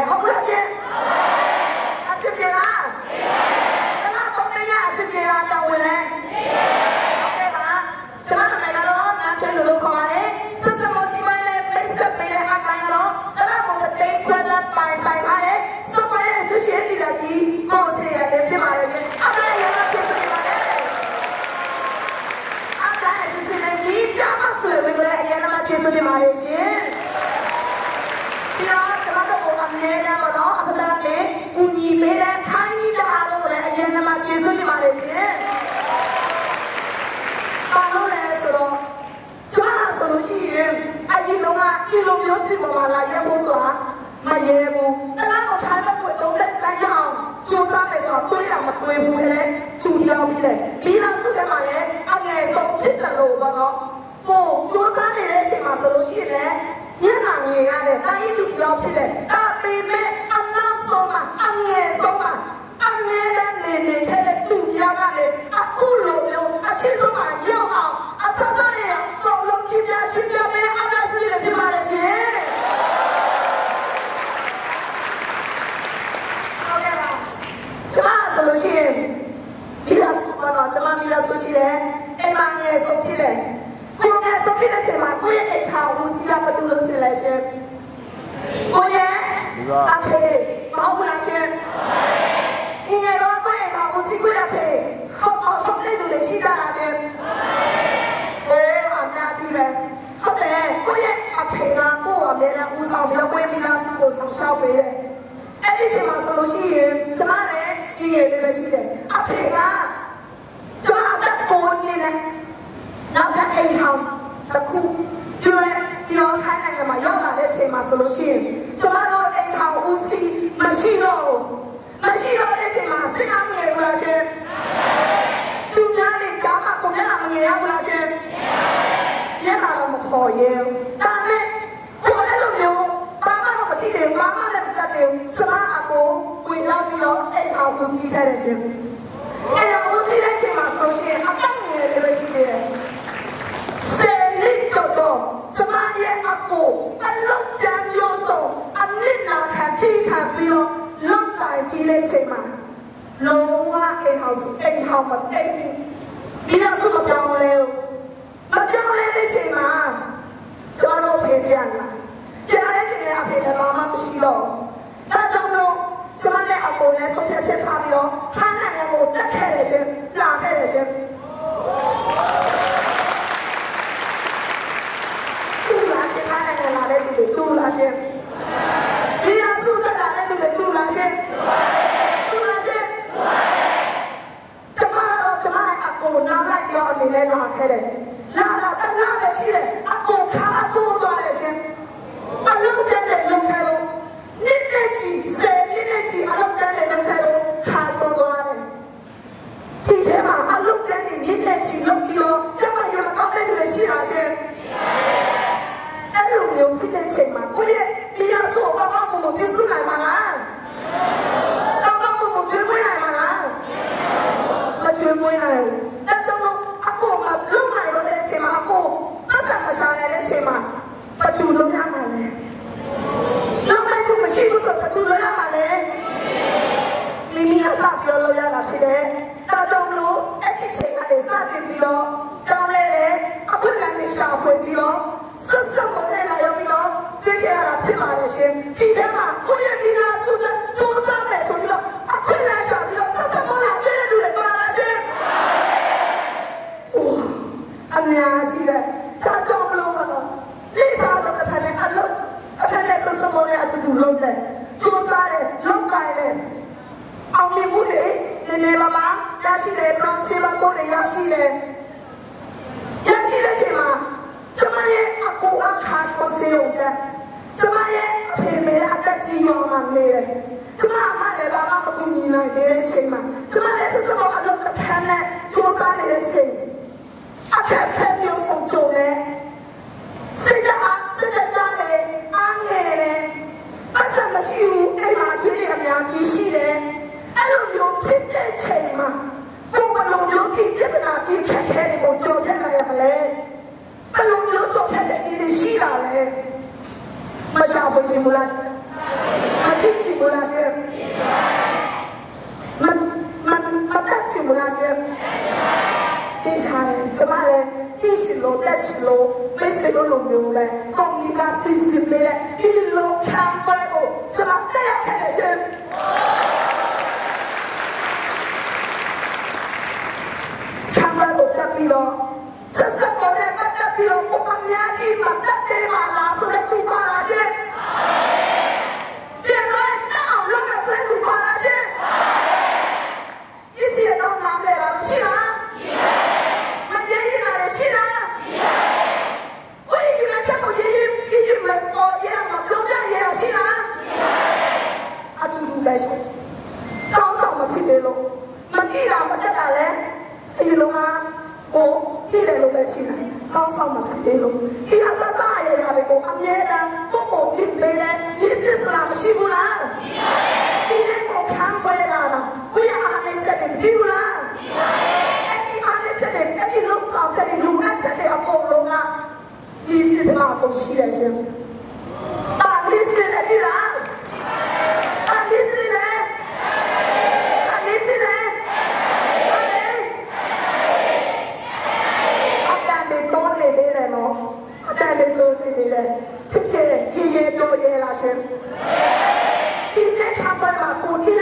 န်ဝင်မှာပဲဟုတ်လားရှင်အစ်ပြေလားတလားတော့နေရအစ်ပြေလားတောင်းဝင်လဲဟုတ်ကဲ့ပါကျွန်တော်တို့ကတော့နားချလို့ခေါ်ပါတယ်စစ်စမောစီမိုင်းလေးမိတ်ဆက်ပေးတဲ့အပိုင်းကတော့တလားကိုတိတ်ခွဲတဲ့ပိုင်ဆိုင်ပါတယ်စပယ်ရဲ့ရှင်းဒီလာကြီးကိုစီရလေးဖြစ်ပါတယ်ရှင်အမရရဖြစ်နေပါတယ်အမရဒီစနေဒီပြမဆွေဝင်ကြတဲ့အရင်ကမှကျေးဇူးတင်ပါတယ်ရှင်ဒီတော့ကျွန်တော်တို့ကအမြဲတမ်းပါတော့အဖတာလေးကူညီပေးတဲ့ခိုင်းကြီးတအားလုံးကိုလည်းအရင်ကမှကျေးဇူးတင်ပါတယ်ရှင်ဘာလို့လဲဆိုတော့ကျွန်တော်ဆိုလို့ရှိရင်အရင်တော့ကဤလို မျိုးစစ်ပေါ်မှာလာရဲဖို့ဆိုတာမရဲဘူးတလားကိုထိုင်မဲ့ကိုတုံးလက်ပန်းရအောင်ကြိုးစားမယ်ဆိုတော့တွေးတာမတွေးဘူးလေသူရောက်ပြီလေပြီးတော့ဆုတယ်မှာလည်းအငယ်ဆုံးဖြစ်တယ်လို့ပေါ့နော်ကိုကြိုးစားနေတဲ့အချိန်မှာဆိုလို့ရှိရင်လည်းမျက်နှာငယ်ရတဲ့တိုင်းသူရောက်ဖြစ်တယ်ဒါပေမဲ့အနောက်ဆုံးမှာအငယ်ဆုံးမှာအငယ်တဲ့နေနေတဲ့သူရောက်ကလေအခုလိုမျိုးအရှိဆုံးမှာရောက်အောင်အဆဆရရကောင်းလုံးကြည့်ပြရှင်းပြမယ်အမစီရပြပါလေရှင်ဟုတ်ကဲ့ပါကျမဆိုလို့ရှိရင်မိသားစုကတော့ကျမမိသားစုရှိတယ်အိမ်မငယ်ဆုံးဖြစ်တယ်ကိုငယ်ဆုံးဖြစ်တဲ့ချိန်မှာကိုယ့်ရဲ့အခါ ဦးစီးရမတူလို့ရှိလဲရှင်ကိုရဲ့အဖေမဟုတ်ဘူးလားရှင်ဒီငယ်တော့ကိုယ့်ရဲ့အခါဦးစီးကိုယ့်အဖေဟုတ်အောင်ဆုံးလေးလူလေးရှိကြလားရှင်အေးအများကြီးပဲဟုတ်တယ်ကိုယ့်ရဲ့အဖေကကိုယ့်အမြဲတမ်းဦးဆောင်ပြီးတော့ကိုယ့်မိသားစုကိုဆောင်ရှောက်ပေးတယ်အဲ့ဒီချိန်မှာဆိုလို့ရှိရင်ကျမလည်းဒီရလေးပဲရှိတယ်အဖေကကျမအသက်ကိုနေတယ်နောက်ထပ်အိမ်ထောင်တစ်ခုပြောရဲပြောခိုင်းနိုင်ငံမှာရောက်လာတဲ့ချိန်မှာ ဆိုလို့ရှိရင်ကျမတို့အိမ်ထောင်ဦးစီးမရှိတော့ဘူးမရှိတော့တဲ့ချိန်မှာစိတ်အားငယ်ဘူးလားရှင်သူများလေးကြားမှာကိုမျက်နှာမငယ်ရဘူးလားရှင်မျက်နှာတော့မခေါ်ရဲဘူးဒါနဲ့ကိုယ်လည်းလိုမျိုးဘာမှတော့မသိတယ်ဘာမှလည်းမတတ်တယ်ကျမအကိုဝင်လာပြီးတော့အိမ်ထောင်ဦးစီးခဲ့တယ်ရှင်အဲ့တော့ဦးစီးတဲ့ချိန်မှာဆိုလို့ရှိရင်အသက်ငယ်လေးပဲရှိသေးတယ် အိမ်ဟောက်အိမ်ဟောက်မတိတ်ဘူးပြီးတော့သူမပြောင်းလဲဘူးမပြောင်းလဲတဲ့ချိန်မှာကျွန်တော်ဖေးပြန်လာပြန်တဲ့ချိန်လည်းအဖေလည်းဘာမှမရှိတော့ဘူးဒါကြောင့်လို့ကျမနဲ့အကိုလည်းဆုံးဖြတ်ချက်ချပြီးတော့ခိုင်းနိုင်ငံကိုတက်ခဲ့တယ်ရှင်လာခဲ့တယ်ရှင်သူ့လာရှင်ကားနိုင်ငံလာတဲ့လူတွေသူ့လာရှင်ဒီရစုတက်လာတဲ့လူတွေသူ့လာရှင်သူ့လာရှင်ကျမတော့ကျမရဲ့အကိုနားလိုက်ရောအနေနဲ့လာခဲ့တယ်လာတာတလားပဲရှိတယ်အကိုခါချိုးသွားတယ်ရှင်အလုံးကျတဲ့လုံခဲလို့နစ်နဲ့ချီဆယ်နစ်နဲ့ချီအလုံးကျတဲ့လုံခဲလို့ခါချိုးသွားတယ်ဒီထဲမှာအလုံးကျတဲ့နစ်နဲ့ချီလုံပြီးတော့ကျမရဲ့မကောင်းတဲ့လူတွေရှိတာရှင် အဲ့လို မျိုးဖြစ်တဲ့ချိန်မှာကိုယ့်ရဲ့ဒီရဆိုကောင်းကောင်းမွန်မွန်ပြည့်စုံနိုင်မှာလားကောင်းကောင်းမွန်မွန်ကျွေးမွေးနိုင်မှာလားမကျွေးမွေးနိုင်ဘူးဒါကြောင့်မို့အခုမှလုံနိုင်တော့တဲ့ချိန်မှာအခုအသက်မရှာရတဲ့ချိန်မှာဘယ်သူလုံးရမှာလဲလုံနိုင်သူမရှိဘူးဆိုဘယ်သူလုံးရမှာလဲမိမိအစပြောလို့ရတာဖြစ်တယ်ဒါကြောင့်မလို့အဲ့ဒီချိန်ကနေစတင်ပြီးတော့တောင်းလဲတယ်အခုလည်းရှာဖွေပြီးတော့ ဆက်ဆက်ပေါ်နေလာရောက်ပြီးတော့တွေ့ကြရတာဖြစ်ပါတယ်ရှင်ဒီထဲမှာကိုယ့်ရဲ့မိသားစုနဲ့စူးစမ်းမယ်ဆိုပြီးတော့အခုလည်းရှာပြီးတော့ဆက်ဆက်ပေါ်လာတွေ့တဲ့လူတွေပါလာရှင်ဟို အများကြီးလေဒါကြောင့်မလို့ကတော့လိစားတော့တစ်ဖက်နဲ့အလုပ်အဖက်နဲ့ဆက်ဆက်ပေါ်နေအတူတူလုပ်တယ်စူးစမ်းတယ်လုပ်ကြတယ်အောင်မြင်မှုတွေနည်းနည်းပါးပါးရရှိတယ်ဘရောင်းစီဘာကိုတွေရရှိတယ်ရရှိတဲ့ချိန်မှာကျမရဲ့အကူအခါချောစေုံတဲ့ကျမရဲ့အဖေမေအသက်ကြီးရောမှနေတယ်ကျမအမလည်းဘာမှမကူညီနိုင်တဲ့အချိန်မှာကျမလည်းစစမအလုပ်တစ်ဖက်နဲ့စူးစမ်းနေတဲ့အချိန်အခက်ဖက်မျိုးဆုံးကြုံတယ်စိတ်ဓာတ်စိတ်ဓာတ်ကြတယ်အားငယ်တယ်အဆမ မရှိဘူးအဲ့မှာကျွေးတွေအများကြီးရှိတယ်အဲ့လိုမျိုးဖြစ်တဲ့ချိန်မှာကိုယ်ဘယ်လိုမျိုးဒီပြဿနာဒီခက်ခဲတွေကိုကြော်ဖြတ်နိုင်ရမလဲဘယ်လိုမျိုးကြော်ဖြတ်တဲ့ဒီ တွေရှိလာလဲမရှာဖွေရှိမလားမသိရှိမလားရှင်မမမတတ်ရှိမလားရှင်ဒီဆိုင်ကျမလည်းဒီရှိလို့တက်ရှိလို့မေ့စလို့လို့မျိုးလဲကွန်မြူနီစီစီပလေးလဲဒီလိုခံပွဲကိုကျမတက်ရခဲ့ရှင်ခံပွဲကိုတက်ပြီးတော့ဆက်ဆက်ပေါ်တဲ့ပတ်တက်ပြီးတော့ကိုအများကြီးမှတက်တယ်ပါလားဆိုတဲ့ ခုပါလားရှင်ပြန်တော့တောင်းလို့ကဆက်ခုပါလားရှင်ဒီစီတော့နားလဲလားရှိလားမရရင်လည်းရှိလားကိုယ်ယူလိုက်ချက်ကိုရေးရေးရေးရေးမပေါ်ရမှာပြောပြရရှိလားအတူတူပဲရှိကောင်းဆောင်မဖြစ်လေလို့မကြည့်တာမတက်တာလဲဒီလိုကကိုကြည့်တယ်လို့ပဲရှိတယ်ကောင်းဆောင်မဖြစ်လေလို့ဒီအသစာရရလေးကိုအမြဲတမ်းကိုကိုပြပေးတယ်ဒီစစ္စလာမရှိဘူးလားရှိပါတယ်ဒီနေ့ကိုခံပွဲလာတာကိုရအားနဲ့ချက်တယ်ဒီဘူးလား အဲ့ဒီအားနဲ့ချက်တယ်အဲ့ဒီလုံးဆောင်ချက်တယ်လူနဲ့ချက်တယ်အကုန်လုံးကဒီစစ်မှာ ကိုရှိတယ်ရှင်။အာဒီစစ်လည်းဒီလား။အာဒီစစ်လည်းအာဒီစစ်လည်းအာလေအတန်လေးကိုနေသေးတယ်နော်။အတန်လေးကိုနေသေးတယ်။ချစ်ချစ်ရေရေပြောရဲလားရှင်။ဒီနေ့ခါပါမှာကိုဒီ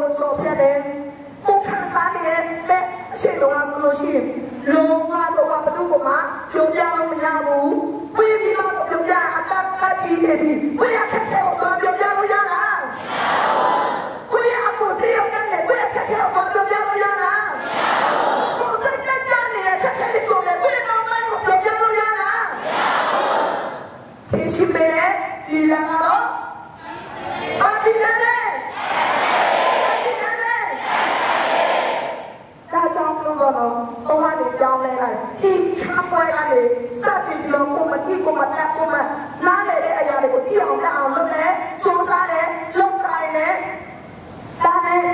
လုံးကိုကြော်ပြတ်တယ်။ကိုခံစားနေတဲ့တဲ့အရှိန်တော်ကဆိုလို့ရှိရင်လုံးဝတော့ဘယ်သူကမှပြောပြလို့မရဘူး။ခွေးပြီးမှတော့ပြောပြအတတ်ကကြီးနေပြီ။ခွေးအခက်ခဲကိုတော့ပြောပြလို့ရလား။ကိုရအကိုစေရောက်တဲ့ကိုရခက်ခဲအောင်ပြောပြလို့ရလားမရဘူးကိုစိတ်ကြကြနေတဲ့ခက်ခဲတွေကြောင့်ကိုရကောင်းတိုင်းကိုပြောပြလို့ရလားမရဘူးရှိမေဒီလာကတော့အာဒီတယ်လေအာဒီတယ်လေဒါကြောင့်လို့တော့ဘဝနေ ပြောင်းလဲလိုက်ဒီခါပွဲကနေစတင်ပြီးတော့ကိုမတိကိုမတက်ကိုမနားလေတဲ့အရာတွေကိုပြအောင်တက်အောင်လုပ်လဲစူးစမ်းလဲလုပ်ကြလဲဒါနဲ့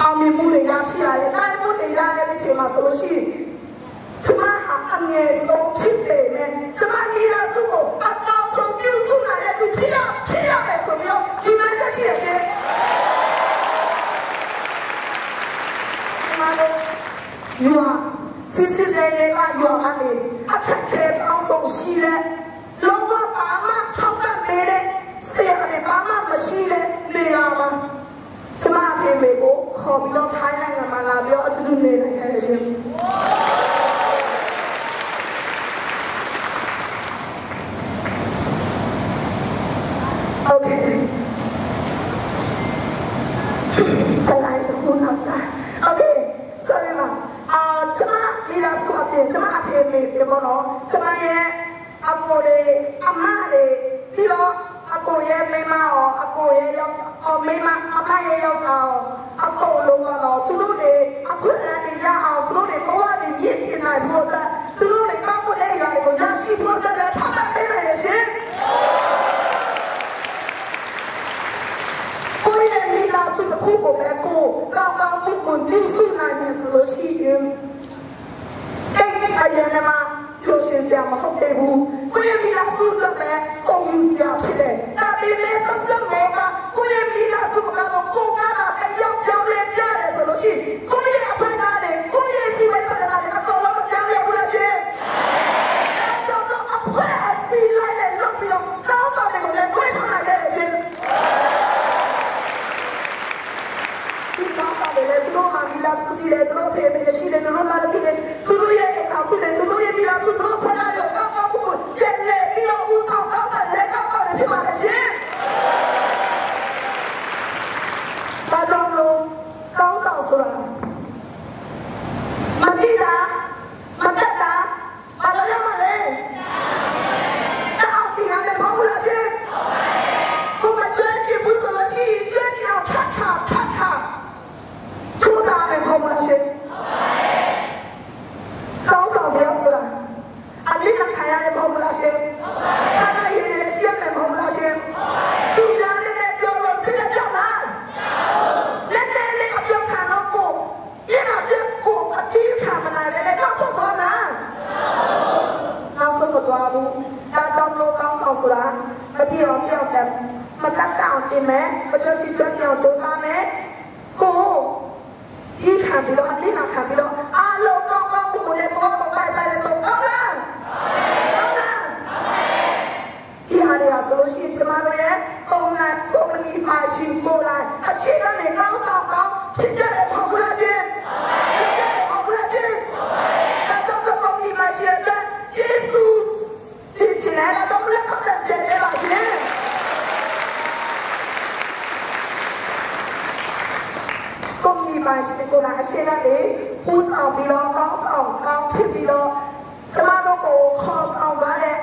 အောင်မြင်မှုတွေရရှိရတယ်။နိုင်မှုတွေရတဲ့ရှင်မှာဆိုလို့ရှိရင်ကျမဟာအငယ်ဆုံးဖြစ်တယ်နဲ့ကျမဒီလာ စစ်စစ်လေးလေးကယူဟာအနေအခက်ခဲပေါင်းဆုံးရှိတဲ့လုံးဝဘာမှထောက်ပံ့ပေးတဲ့ဆရာတွေဘာမှမရှိတဲ့နေရာမှာ ကျမအဖေမေကိုခေါ်ပြီးတော့ထိုင်းနိုင်ငံမှာလာပြီးတော့အတူတူနေနိုင်ခဲ့တယ်ရှင်။ Okay စလိုက်တစ်ခုနောက်ကြ။ Okay sorry ပါအာကျမဒီလာဆိုအပြင်ကျမအဖေမေ ပြမလို့ကျမရဲ့အကိုလေးအမလေးပြီးတော့အကိုရဲ့မိမရောအကိုရဲ့ယောက်ျားအော်မိမအမရဲ့ယောက်ျားရောအကိုလုံးကတော့သူတို့တွေအခွင့်အရေးတွေရအောင်သူတို့တွေဘဝတွေပြည့်ပြည့်နိုင်ဖို့အတွက်သူတို့တွေကောင်းဖို့တဲ့ຢာတွေကိုရရှိဖို့အတွက်လည်းထပ်မံပေးမယ်ရှင်ကိုယ့်ရဲ့မိသားစုတစ်ခုကိုပဲကိုကောင်းကောင်းမှုမှုပြုစုနိုင်မယ်ဆိုလို့ရှိရင်အဲ့အရင်ကမှပြောရှင် စရာမဟုတ်သေးဘူးကိုယ့်ရဲ့မိသား ရှင်ကိုယ်တိုင်အရှင်ကနေပူဆောင်ပြီးတော့ကောင်းဆောင်ကောင်းဖြစ်ပြီးတော့ကျမတို့ကိုခေါ်ဆောင်သွားတဲ့